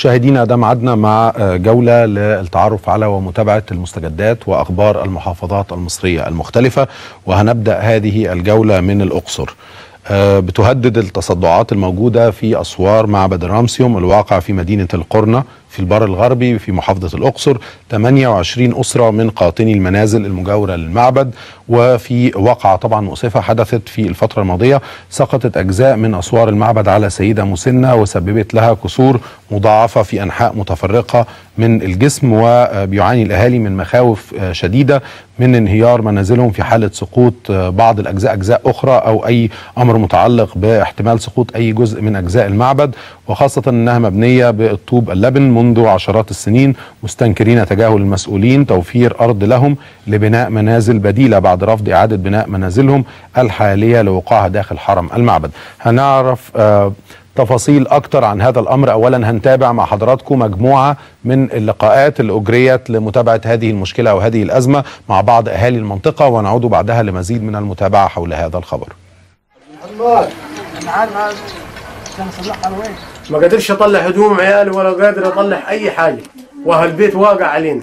مشاهدينا ده معدنا مع جولة للتعرف على ومتابعة المستجدات وأخبار المحافظات المصرية المختلفة وهنبدأ هذه الجولة من الأقصر. بتهدد التصدعات الموجودة في أسوار معبد الرامسيوم الواقع في مدينة القرنة. في البر الغربي في محافظة الأقصر 28 أسرة من قاطني المنازل المجاورة للمعبد. وفي وقعة طبعا مؤسفة حدثت في الفترة الماضية سقطت أجزاء من أسوار المعبد على سيدة مسنة وسببت لها كسور مضاعفة في أنحاء متفرقة من الجسم وبيعاني الأهالي من مخاوف شديدة من انهيار منازلهم في حالة سقوط بعض الأجزاء أجزاء أخرى أو أي أمر متعلق باحتمال سقوط أي جزء من أجزاء المعبد. وخاصة أنها مبنية بالطوب اللبن منذ عشرات السنين مستنكرين تجاهل المسؤولين توفير أرض لهم لبناء منازل بديلة بعد رفض إعادة بناء منازلهم الحالية لوقوعها داخل حرم المعبد. هنعرف آه تفاصيل أكتر عن هذا الأمر. أولا هنتابع مع حضراتكم مجموعة من اللقاءات اللي أجريت لمتابعة هذه المشكلة وهذه الأزمة مع بعض أهالي المنطقة ونعود بعدها لمزيد من المتابعة حول هذا الخبر. ما قدرش أطلع هدوم عيالي ولا قادر أطلع أي حاجة. وهالبيت واقع علينا.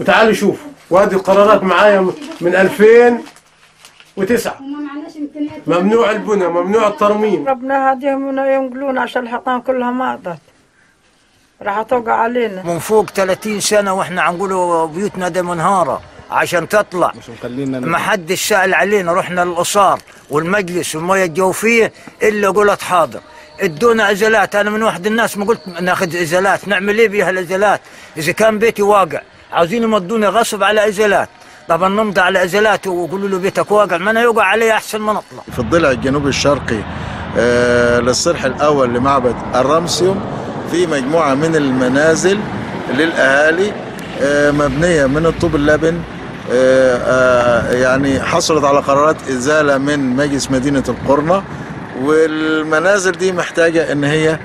وتعالوا شوفوا وهذه القرارات معايا من 2009 ممنوع البنى ممنوع الترميم. ربنا هديهم ينقلون عشان الحيطان كلها ماضت راح توقع علينا. من فوق 30 سنة وإحنا عنقولوا بيوتنا دي منهارة عشان تطلع. ما حدش سأل علينا رحنا للقصار والمجلس والمية الجوفية إلا قلت حاضر. ادونا ازالات أنا من واحد الناس ما قلت ناخذ ازالات نعمل إيه بها الازالات إذا كان بيتي واقع عاوزين يمضوني غصب على ازالات طبعا نمضي على ازالات ويقولوا له بيتك واقع ما أنا يوقع علي أحسن ما نطلع في الضلع الجنوبي الشرقي آه للصرح الأول لمعبد الرمسيوم في مجموعة من المنازل للأهالي آه مبنية من الطوب اللبن آه آه يعني حصلت على قرارات إزالة من مجلس مدينة القرنة. والمنازل دي محتاجة إن هي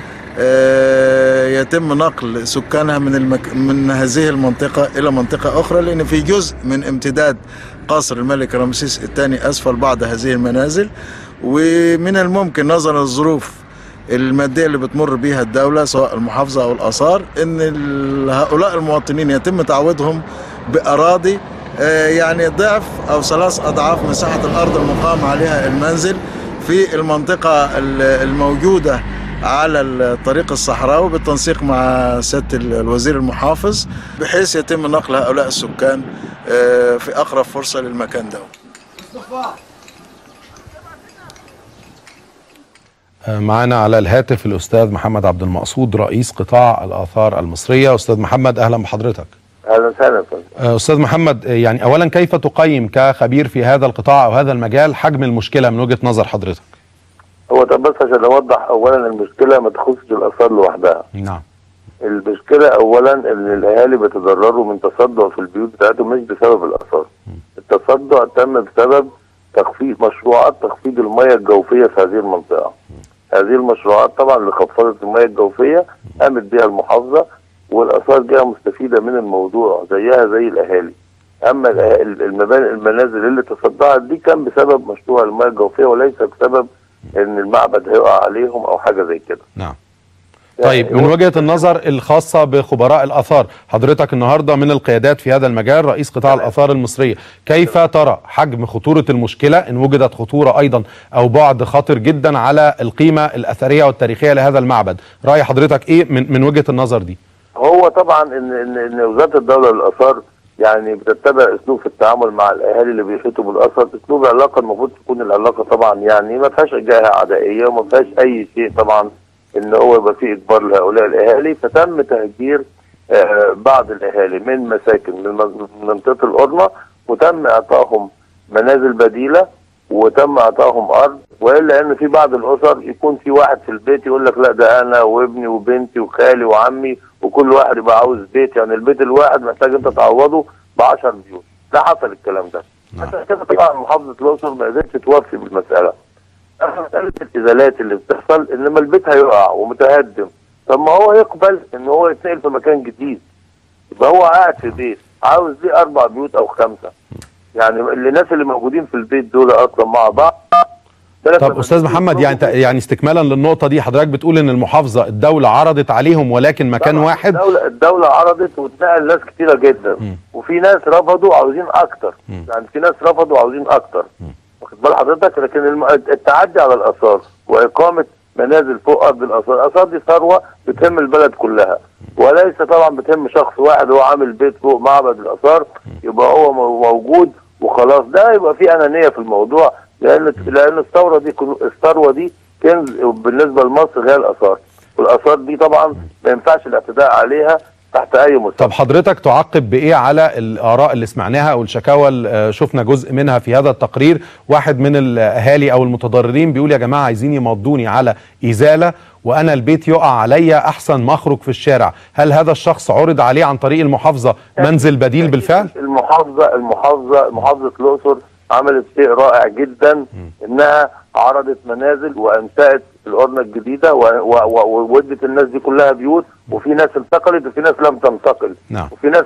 يتم نقل سكانها من المك... من هذه المنطقة إلى منطقة أخرى لأن في جزء من امتداد قصر الملك رمسيس الثاني أسفل بعض هذه المنازل. ومن الممكن نظرا للظروف المادية اللي بتمر بها الدولة سواء المحافظة أو الآثار إن هؤلاء المواطنين يتم تعويضهم بأراضي يعني ضعف أو ثلاث أضعاف مساحة الأرض المقام عليها المنزل. في المنطقة الموجودة على الطريق الصحراوي بالتنسيق مع سيادة الوزير المحافظ بحيث يتم نقل هؤلاء السكان في أقرب فرصة للمكان ده. معنا على الهاتف الأستاذ محمد عبد المقصود رئيس قطاع الآثار المصرية. أستاذ محمد أهلا بحضرتك. أهلا وسهلا أستاذ محمد يعني اولا كيف تقيم كخبير في هذا القطاع أو هذا المجال حجم المشكلة من وجهة نظر حضرتك؟ هو طب بس عشان أوضح اولا المشكلة ما تخصش الاثار لوحدها. نعم. المشكلة اولا إن الأهالي بيتضرروا من تصدع في البيوت بتاعتهم مش بسبب الاثار. التصدع تم بسبب تخفيض مشروعات تخفيض المياه الجوفية في هذه المنطقة. هذه المشروعات طبعا اللي خفضت المياه الجوفية قامت بها المحافظة والآثار جهه مستفيدة من الموضوع زيها زي الأهالي. أما المباني المنازل اللي تصدعت دي كان بسبب مشروع المياه الجوفية وليس بسبب إن المعبد هيقع عليهم أو حاجة زي كده. نعم. طيب من وجهة النظر الخاصة بخبراء الآثار حضرتك النهارده من القيادات في هذا المجال رئيس قطاع الآثار المصرية. كيف ترى حجم خطورة المشكلة؟ إن وجدت خطورة أيضا أو بعد خطر جدا على القيمة الأثرية والتاريخية لهذا المعبد. رأي حضرتك إيه من من وجهة النظر دي؟ هو طبعا ان ان إن وزارة الدولة للآثار يعني بتتبع أسلوب في التعامل مع الأهالي اللي بيحيطوا بالاثر أسلوب علاقه المفروض تكون العلاقة طبعا يعني ما فيهاش جهه عدائية وما فيهاش أي شيء طبعا إن هو يبقى فيه إجبار لهؤلاء الأهالي. فتم تهجير آه بعض الأهالي من مساكن من منطقة القرنه وتم إعطائهم منازل بديلة وتم إعطائهم أرض. وإلا إن في بعض الأسر يكون في واحد في البيت يقول لك لا ده أنا وابني وبنتي وخالي وعمي وكل واحد يبقى عاوز بيت يعني البيت الواحد محتاج انت تعوضه ب 10 بيوت ده حصل الكلام ده. عشان كده طبعا محافظة الأقصر ما قدرتش توفي بالمساله مسألة الإزالات اللي بتحصل إنما البيت هيقع ومتهدم. طب ما هو يقبل إن هو يتنقل في مكان جديد. يبقى هو قاعد في بيت عاوز ليه أربع بيوت أو خمسة. يعني الناس اللي موجودين في البيت دول أصلا مع بعض طب أستاذ محمد يعني يعني استكمالا للنقطة دي حضرتك بتقول إن المحافظة الدولة عرضت عليهم ولكن مكان واحد؟ الدولة, الدولة عرضت واتنقل ناس كتيرة جدا. وفي ناس رفضوا عاوزين أكتر. يعني في ناس رفضوا عاوزين أكتر. واخد بال حضرتك؟ لكن. التعدي على الآثار وإقامة منازل فوق أرض الآثار الآثار دي ثروة بتهم البلد كلها. وليس طبعا بتهم شخص واحد هو عامل بيت فوق معبد الآثار يبقى هو مو- موجود وخلاص. ده يبقى في أنانية في الموضوع. لأن لأن الثورة دي الثروة دي كنز بالنسبة لمصر هي الآثار. والآثار دي طبعا ما ينفعش الاعتداء عليها تحت أي مستوى طب حضرتك تعقب بإيه على الآراء اللي سمعناها أو الشكاوى اللي آه، شفنا جزء منها في هذا التقرير؟ واحد من الأهالي أو المتضررين بيقول يا جماعة عايزين يمضوني على إزالة وأنا البيت يقع عليا أحسن ما أخرج في الشارع. هل هذا الشخص عرض عليه عن طريق المحافظة منزل بديل بالفعل؟ المحافظة المحافظة محافظة الأقصر عملت شيء رائع جدا إنها عرضت منازل وأنشأت القرنة الجديدة و- و- و- وودت الناس دي كلها بيوت وفي ناس انتقلت وفي ناس لم تنتقل. نعم. وفي ناس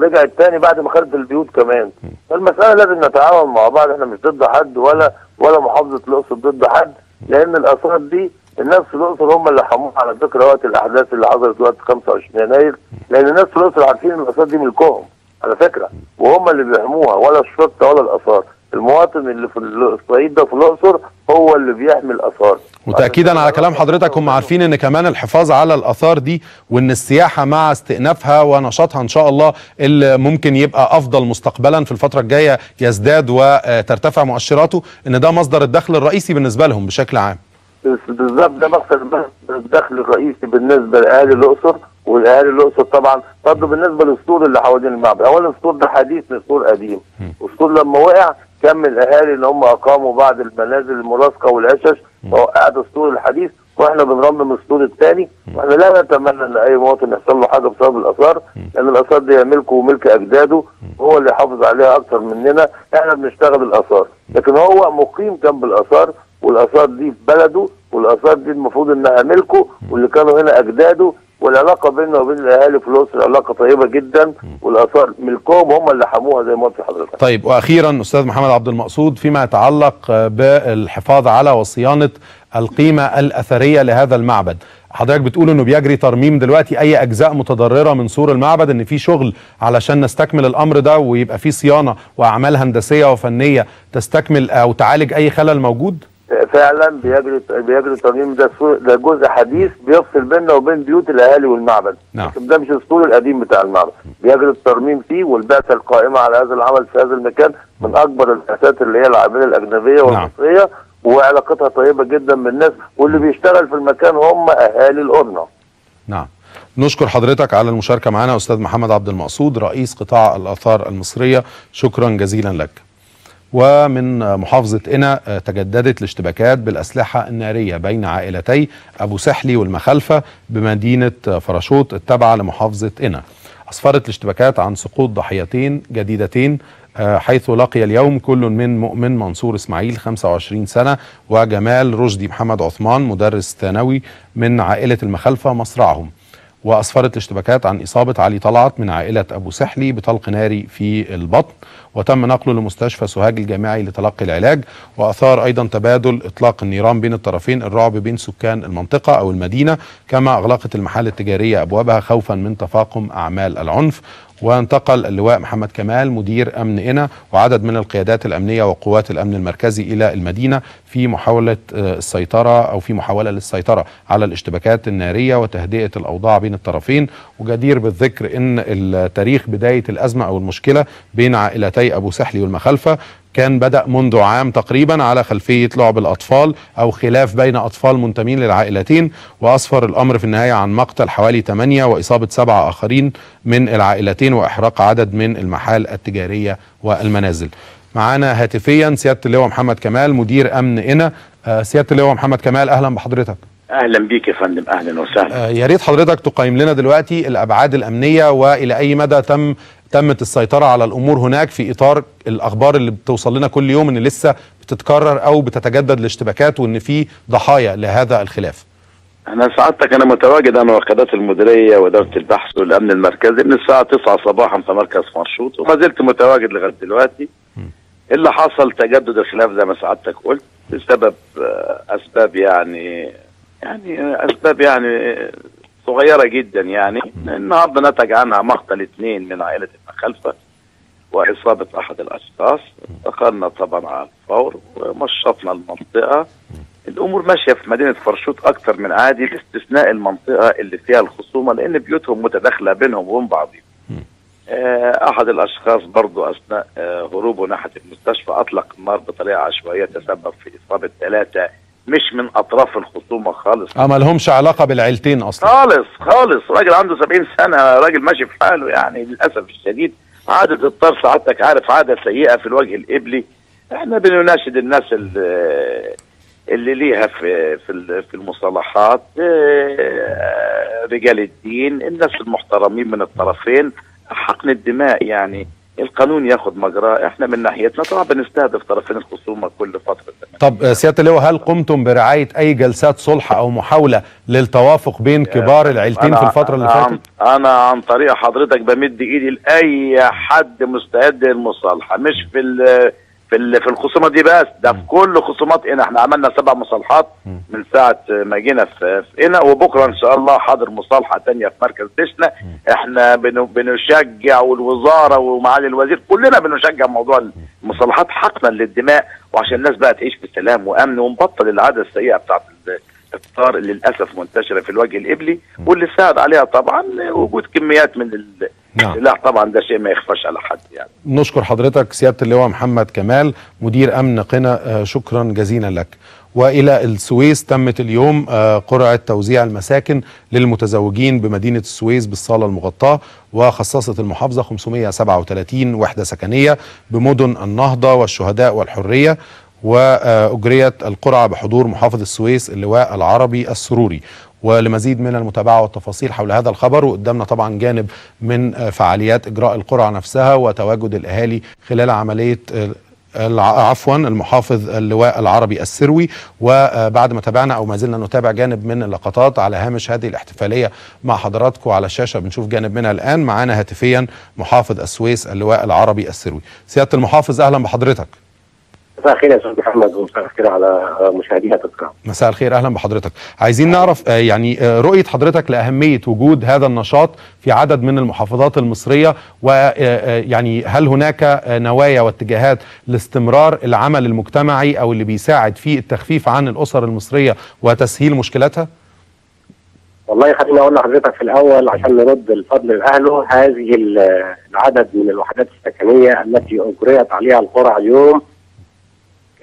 رجعت تاني بعد ما خدت البيوت كمان. فالمسألة لازم نتعاون مع بعض إحنا مش ضد حد ولا ولا محافظة الأقصر ضد حد لأن الآثار دي الناس في الأقصر هم اللي حموها على فكرة وقت الأحداث اللي حصلت وقت 25 يناير لأن الناس في الأقصر عارفين إن الآثار دي ملكهم على فكرة وهم اللي بيحموها ولا الشرطة ولا الآثار المواطن اللي في الصعيد ده في الأقصر هو اللي بيحمي الآثار وتاكيدا على كلام حضرتك هم عارفين إن كمان الحفاظ على الآثار دي وإن السياحة مع استئنافها ونشاطها إن شاء الله اللي ممكن يبقى أفضل مستقبلا في الفترة الجاية يزداد وترتفع مؤشراته إن ده مصدر الدخل الرئيسي بالنسبة لهم بشكل عام. بالظبط ده مقصد الدخل الرئيسي بالنسبة لأهالي الأقصر والأهالي الأقصر طبعا برضه بالنسبة للسور اللي حوالين المعبد. اولا السور ده حديث مش سور قديم. والسور لما وقع كم الأهالي ان هم أقاموا بعد المنازل الملاصقة والعشش وقعدوا السور الحديث وإحنا بنرمم السور الثاني. وإحنا لا نتمنى إن أي مواطن يحصل له حاجة بسبب الاثار لأن الاثار دي ملكه وملك أجداده هو اللي يحافظ عليها أكتر مننا. إحنا بنشتغل الاثار لكن هو مقيم جنب الاثار والاثار دي في بلده والاثار دي المفروض إنها ملكه واللي كانوا هنا أجداده والعلاقة بيننا وبين الأهالي في الاقصر علاقة طيبة جدا والآثار ملكهم هم اللي حموها زي ما قلت لحضرتك. طيب وأخيرا أستاذ محمد عبد المقصود فيما يتعلق بالحفاظ على وصيانة القيمة الأثرية لهذا المعبد. حضرتك بتقول إنه بيجري ترميم دلوقتي أي أجزاء متضررة من سور المعبد إن في شغل علشان نستكمل الأمر ده ويبقى في صيانة وأعمال هندسية وفنية تستكمل أو تعالج أي خلل موجود؟ فعلا بيجري بيجري الترميم ده ده جزء حديث بيفصل بيننا وبين بيوت الأهالي والمعبد. نعم. ده مش السور القديم بتاع المعبد. بيجري الترميم فيه والبعثة القائمة على هذا العمل في هذا المكان من أكبر البعثات اللي هي العامله الأجنبية والمصرية وعلاقتها طيبة جدا بالناس واللي بيشتغل في المكان هم أهالي القرنه نعم. نشكر حضرتك على المشاركة معنا أستاذ محمد عبد المقصود رئيس قطاع الآثار المصرية. شكرا جزيلا لك. ومن محافظة آه، تجددت الاشتباكات بالأسلحة النارية بين عائلتي أبو سحلي والمخالفة بمدينة فراشوط التابعة لمحافظة قنا أسفرت الاشتباكات عن سقوط ضحيتين جديدتين آه، حيث لقي اليوم كل من مؤمن منصور إسماعيل 25 سنة وجمال رشدي محمد عثمان مدرس ثانوي من عائلة المخالفة مصرعهم. وأسفرت الاشتباكات عن إصابة علي طلعت من عائلة أبو سحلي بطلق ناري في البطن وتم نقله لمستشفى سوهاج الجامعي لتلقي العلاج وأثار أيضا تبادل إطلاق النيران بين الطرفين الرعب بين سكان المنطقة أو المدينة كما أغلقت المحال التجارية أبوابها خوفا من تفاقم أعمال العنف. وانتقل اللواء محمد كمال مدير أمن قنا وعدد من القيادات الأمنية وقوات الأمن المركزي إلى المدينة في محاولة آه، السيطرة أو في محاولة للسيطرة على الاشتباكات النارية وتهدئة الأوضاع بين الطرفين. وجدير بالذكر إن التاريخ بداية الأزمة أو المشكلة بين عائلتي أبو سحلي والمخالفة كان بدأ منذ عام تقريبا على خلفية لعب الأطفال أو خلاف بين أطفال منتمين للعائلتين. وأسفر الأمر في النهاية عن مقتل حوالي 8 وإصابة سبعة آخرين من العائلتين وإحراق عدد من المحال التجارية والمنازل. معانا هاتفيا سيادة اللواء محمد كمال مدير أمن قنا آه، سيادة اللواء محمد كمال أهلا بحضرتك. أهلا بيك يا فندم. أهلا وسهلا. آه، يا ريت حضرتك تقيم لنا دلوقتي الأبعاد الأمنية وإلى أي مدى تم تمت السيطرة على الأمور هناك في إطار الأخبار اللي بتوصل لنا كل يوم إن لسه بتتكرر أو بتتجدد الاشتباكات وإن في ضحايا لهذا الخلاف. أنا سعادتك أنا متواجد أنا وقيادات المديرية وإدارة البحث والأمن المركزي من الساعة 9 صباحا في مركز مرشوط وما زلت متواجد لغاية دلوقتي. اللي حصل تجدد الخلاف زي ما سعادتك قلت بسبب آه، أسباب يعني يعني أسباب يعني صغيرة جدا يعني النهارده نتج عنها مقتل اثنين من عائلة المخالفه وإصابة أحد الأشخاص. دخلنا طبعا على الفور ومشطنا المنطقة. الأمور ماشية في مدينة فرشوط أكثر من عادي باستثناء المنطقة اللي فيها الخصومة لأن بيوتهم متداخلة بينهم وبين بعضهم. أحد الأشخاص برضو أثناء آه، هروبه ناحية المستشفى أطلق النار بطريقة عشوائية تسبب في إصابة ثلاثة مش من أطراف الخصومة خالص. آه ما لهمش علاقة بالعيلتين أصلا. خالص خالص. راجل عنده 70 سنة راجل ماشي في حاله يعني للأسف الشديد. عادة الطرس سعادتك عارف عادة سيئة في الوجه القبلي إحنا بنناشد الناس اللي, اللي ليها في في في المصالحات آه، رجال الدين الناس المحترمين من الطرفين. حقن الدماء يعني. القانون ياخد مجراه إحنا من ناحيتنا طبعا بنستهدف طرفين الخصومة كل فترة. طب آه، سيادة اللواء هل قمتم برعاية أي جلسات صلح أو محاولة للتوافق بين كبار العيلتين في الفترة اللي فاتت؟ أنا عن طريق حضرتك بمد إيدي لأي حد مستعد للمصالحة. مش في في في الخصومات دي بس. ده في كل خصومات هنا. إحنا عملنا سبع مصالحات من ساعة ما جينا في هنا وبكرة إن شاء الله حاضر مصالحة تانية في مركز دشنا إحنا بن- بنشجع والوزارة ومعالي الوزير كلنا بنشجع موضوع المصالحات حقنا للدماء وعشان الناس بقى تعيش في سلام وأمن ونبطل العادة السيئة بتاعت ال- الطار اللي للأسف منتشرة في الوجه القبلي واللي ساعد عليها طبعا وجود كميات من ال- نعم. السلاح طبعا ده شيء ما يخفاش على حد يعني. نشكر حضرتك سيادة اللواء محمد كمال مدير أمن قنا آه، شكرا جزيلا لك. وإلى السويس تمت اليوم آه، قرعة توزيع المساكن للمتزوجين بمدينة السويس بالصالة المغطاة وخصصت المحافظة 537 وحدة سكنية بمدن النهضة والشهداء والحرية. وأجريت القرعة بحضور محافظ السويس اللواء العربي السروري. ولمزيد من المتابعة والتفاصيل حول هذا الخبر وقدامنا طبعا جانب من فعاليات إجراء القرعة نفسها وتواجد الأهالي خلال الع- عفوا المحافظ اللواء العربي السروي. وبعد ما تابعنا أو ما زلنا نتابع جانب من اللقطات على هامش هذه الاحتفالية مع حضراتكم على الشاشة بنشوف جانب منها الآن. معانا هاتفيا محافظ السويس اللواء العربي السروي. سيادة المحافظ أهلا بحضرتك. مساء الخير يا أستاذ محمد ومساء الخير على مشاهدينا الكرام. مساء الخير أهلا بحضرتك عايزين نعرف آه، يعني آه، رؤية حضرتك لأهمية وجود هذا النشاط في عدد من المحافظات المصرية ويعني هل هناك آه، نوايا واتجاهات لاستمرار العمل المجتمعي أو اللي بيساعد في التخفيف عن الأسر المصرية وتسهيل مشكلاتها والله خليني أقول لحضرتك في الأول عشان نرد الفضل لأهله هذه ال- العدد من الوحدات السكنية التي أجريت عليها القرعه اليوم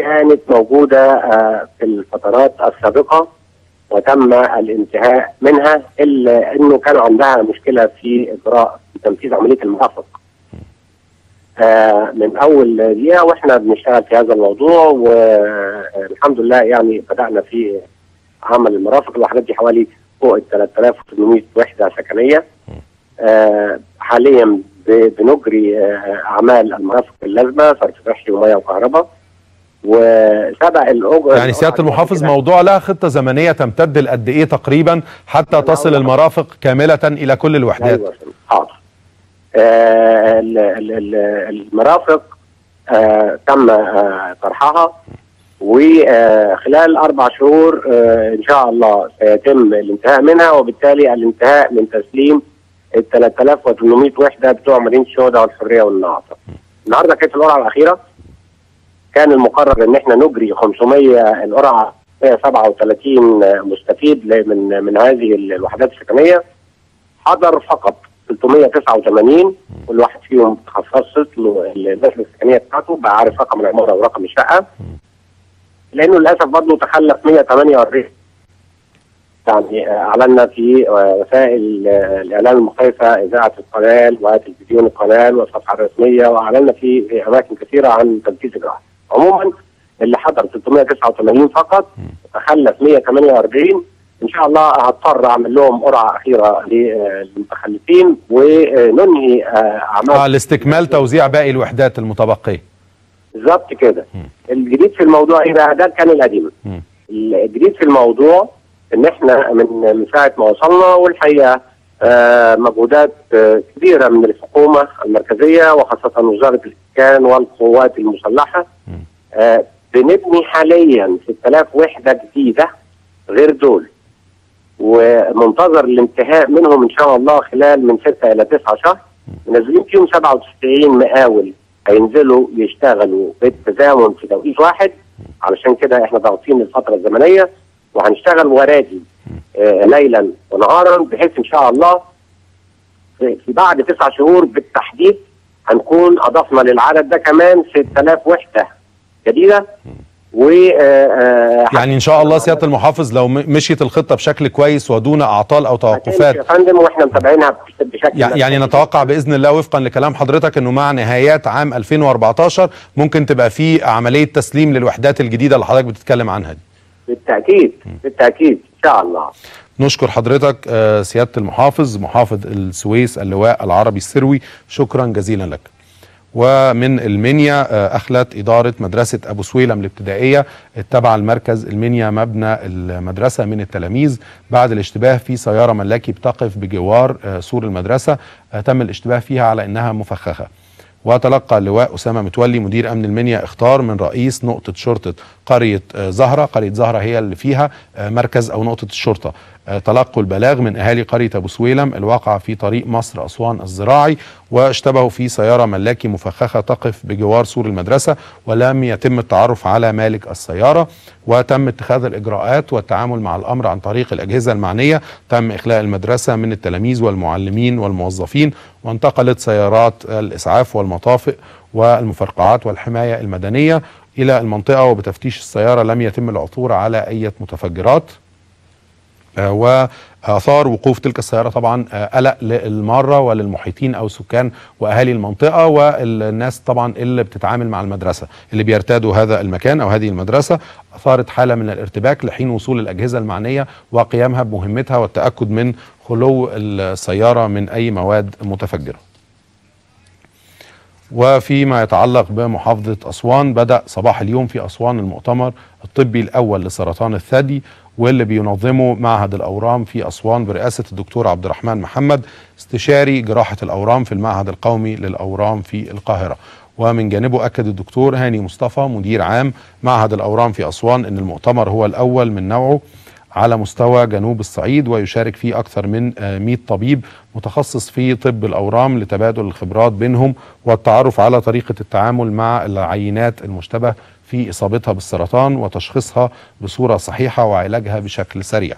كانت موجودة آه، في الفترات السابقة وتم الانتهاء منها إلا إنه كان عندها مشكلة في إجراء في تنفيذ عملية المرافق. آه، من أول دقيقة وإحنا بنشتغل في هذا الموضوع والحمد لله يعني بدأنا في عمل المرافق. الوحدات دي حوالي فوق ال 3800 وحدة سكنية. آه حاليا بنجري آه أعمال المرافق اللازمه صرف صحي وميه وكهرباء. وسبق الاجر يعني سيادة المحافظ موضوع لها خطة زمنية تمتد لقد إيه تقريبا حتى تصل المرافق كاملة إلى كل الوحدات. حاضر. آه ال- ال- ال- المرافق آه تم آه طرحها وخلال أربع شهور إن شاء الله سيتم الانتهاء منها وبالتالي الانتهاء من تسليم ال 3800 وحدة بتوع مدينة الشهداء والحرية والنهضه. النهارده كانت القرعه الأخيرة. كان المقرر إن إحنا نجري 500 القرعة 137 مستفيد من من هذه الوحدات السكنية. حضر فقط 389 كل واحد فيهم خصصت له النسبة السكنية بتاعته بقى عارف رقم العمارة ورقم الشقة. لأنه للأسف برضه تخلف 148 يعني آه، أعلنا في آه، وسائل آه، الإعلام المختلفه إذاعة القناة وتلفزيون القناة والصفحه الرسميه وأعلنا في أماكن كثيرة عن تنفيذ اجراءات. عموما اللي حضر 389 فقط تخلف 148 إن شاء الله هضطر أعمل لهم قرعة أخيرة للمتخلفين وننهي آه، أعمال آه لاستكمال توزيع باقي الوحدات المتبقية. بالظبط كده. الجديد في الموضوع إيه بقى؟ ده كان القديم. الجديد في الموضوع إن إحنا من من ساعة ما وصلنا والحقيقة آه مجهودات آه كبيرة من الحكومة المركزية وخاصة وزارة الاسكان والقوات المسلحة. آه بنبني حاليا 6000 وحدة جديدة غير دول. ومنتظر الانتهاء منهم إن شاء الله خلال من 6 إلى 9 شهر. منزلين فيهم 97 مقاول هينزلوا يشتغلوا بالتزامن في توقيت واحد. علشان كده إحنا ضاغطين الفترة الزمنية وهنشتغل ورادي آه ليلا ونهارا بحيث إن شاء الله في بعد تسع شهور بالتحديد هنكون أضفنا للعدد ده كمان 6000 وحدة. جديدة. و آه، يعني إن شاء الله سيادة المحافظ لو مشيت الخطة بشكل كويس ودون أعطال أو يا توقفات فندم وإحنا متابعينها بشكل يع- يعني نتوقع بإذن الله وفقا لكلام حضرتك إنه مع نهايات عام 2014 ممكن تبقى في عملية تسليم للوحدات الجديدة اللي حضرتك بتتكلم عنها دي. بالتأكيد بالتأكيد إن شاء الله. نشكر حضرتك آه، سيادة المحافظ محافظ السويس اللواء العربي السروي. شكرا جزيلا لك. ومن المنيا آه، أخلت إدارة مدرسة أبو سويلم الابتدائية التابعة المركز المنيا مبنى المدرسة من التلاميذ. بعد الاشتباه في سيارة ملاكي بتقف بجوار آه، سور المدرسة آه، تم الاشتباه فيها على أنها مفخخة. وتلقى اللواء أسامة متولي مدير أمن المنيا اختار من رئيس نقطة شرطة قرية زهرة. قرية زهرة هي اللي فيها مركز أو نقطة الشرطة. تلقوا البلاغ من أهالي قرية أبو سويلم الواقعة في طريق مصر أسوان الزراعي واشتبهوا في سيارة ملاكي مفخخة تقف بجوار سور المدرسة ولم يتم التعرف على مالك السيارة. وتم اتخاذ الإجراءات والتعامل مع الأمر عن طريق الأجهزة المعنية. تم إخلاء المدرسة من التلاميذ والمعلمين والموظفين. وانتقلت سيارات الإسعاف والمطافئ والمفرقعات والحماية المدنية إلى المنطقة. وبتفتيش السيارة لم يتم العثور على أي متفجرات. وآثار وقوف تلك السيارة طبعا آه، قلق للماره وللمحيطين أو سكان وأهالي المنطقة والناس طبعا اللي بتتعامل مع المدرسة اللي بيرتادوا هذا المكان أو هذه المدرسة أثارت حالة من الارتباك لحين وصول الأجهزة المعنية وقيامها بمهمتها والتأكد من خلو السيارة من أي مواد متفجرة. وفيما يتعلق بمحافظة أسوان بدأ صباح اليوم في أسوان المؤتمر الطبي الأول لسرطان الثدي واللي بينظمه معهد الأورام في أسوان برئاسة الدكتور عبد الرحمن محمد استشاري جراحة الأورام في المعهد القومي للأورام في القاهرة. ومن جانبه أكد الدكتور هاني مصطفى مدير عام معهد الأورام في أسوان أن المؤتمر هو الأول من نوعه على مستوى جنوب الصعيد ويشارك فيه أكثر من آه، 100 طبيب متخصص في طب الأورام لتبادل الخبرات بينهم والتعرف على طريقة التعامل مع العينات المشتبه في إصابتها بالسرطان وتشخيصها بصورة صحيحة وعلاجها بشكل سريع.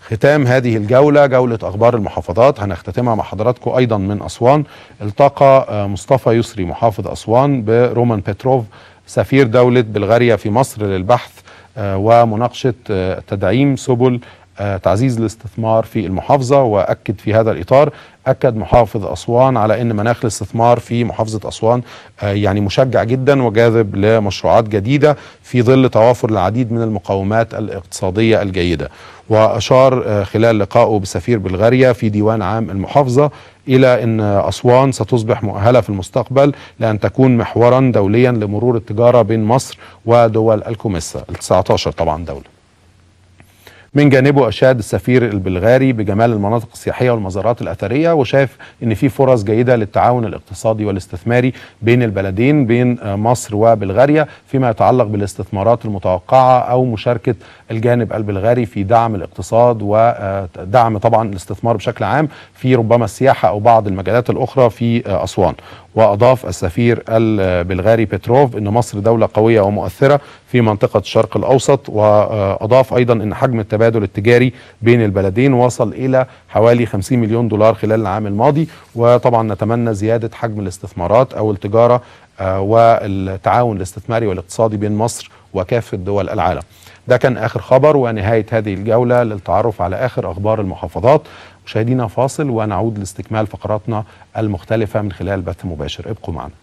ختام هذه الجولة جولة أخبار المحافظات. هنختتمها مع حضراتكم أيضا من أسوان. التقى آه، مصطفى يسري محافظ أسوان برومان بيتروف سفير دولة بلغاريا في مصر للبحث آه، ومناقشة آه، تدعيم سبل تعزيز الاستثمار في المحافظة. وأكد في هذا الإطار أكد محافظ أسوان على أن مناخ الاستثمار في محافظة أسوان آه، يعني مشجع جدا وجاذب لمشروعات جديدة في ظل توافر العديد من المقومات الاقتصادية الجيدة. وأشار آه، خلال لقائه بسفير بلغاريا في ديوان عام المحافظة إلى أن أسوان ستصبح مؤهلة في المستقبل لأن تكون محورا دوليا لمرور التجارة بين مصر ودول الكوميسا. ال 19 طبعا دولة. من جانبه أشاد السفير البلغاري بجمال المناطق السياحية والمزارات الأثرية وشاف إن في فرص جيدة للتعاون الاقتصادي والاستثماري بين البلدين بين آه، مصر وبلغاريا فيما يتعلق بالاستثمارات المتوقعة أو مشاركة الجانب البلغاري في دعم الاقتصاد ودعم طبعا الاستثمار بشكل عام في ربما السياحة أو بعض المجالات الأخرى في آه، وأضاف السفير البلغاري بيتروف إن مصر دولة قوية ومؤثرة في منطقة الشرق الأوسط وأضاف أيضا إن حجم التبادل التجاري بين البلدين وصل إلى حوالي 50 مليون دولار خلال العام الماضي وطبعا نتمنى زيادة حجم الاستثمارات أو التجارة آه، والتعاون الاستثماري والاقتصادي بين مصر وكافة دول العالم. ده كان آخر خبر ونهاية هذه الجولة للتعرف على آخر أخبار المحافظات. مشاهدينا فاصل ونعود لاستكمال فقراتنا المختلفة من خلال بث مباشر. ابقوا معنا.